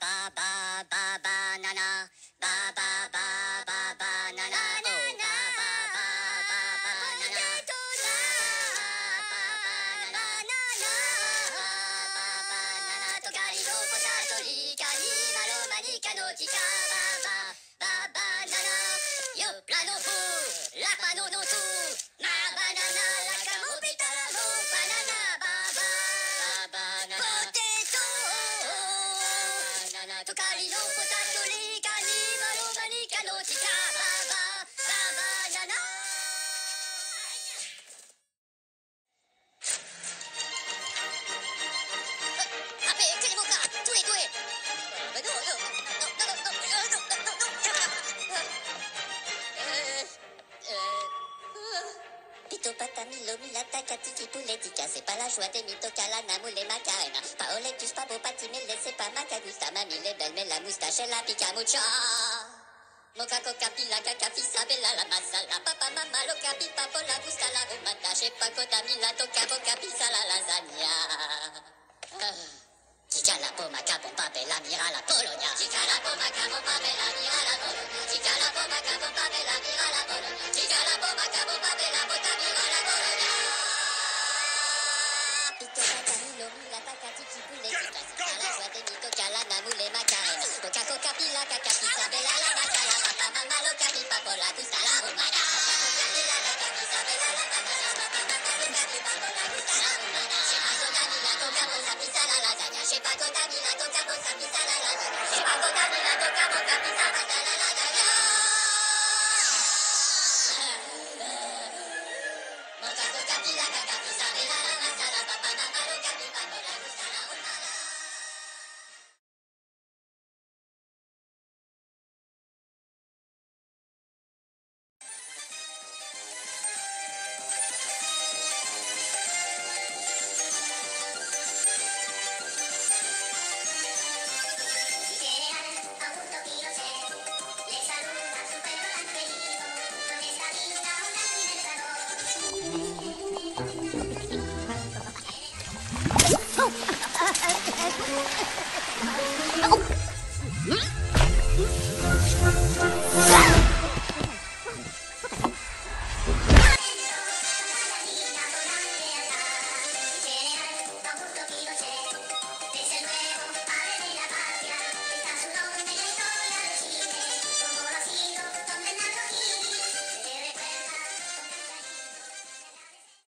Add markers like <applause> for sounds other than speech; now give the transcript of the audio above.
ba ba ba banana. Ba ba ba patami lomila takatiki pouletika C'est pas la joie des pas Mamie les belles mais la moustache la coca bella la masala Papa la la lasagna La la la la la la la la la la la la la Coca coca pila caca pizza bella la macala Papa mama lo capi papo la gusta la romana la lasagna Chepa coca mila coca bosa pizza la lasagna Chepa coca mila coca bosa pizza la lasagna <laughs> 어?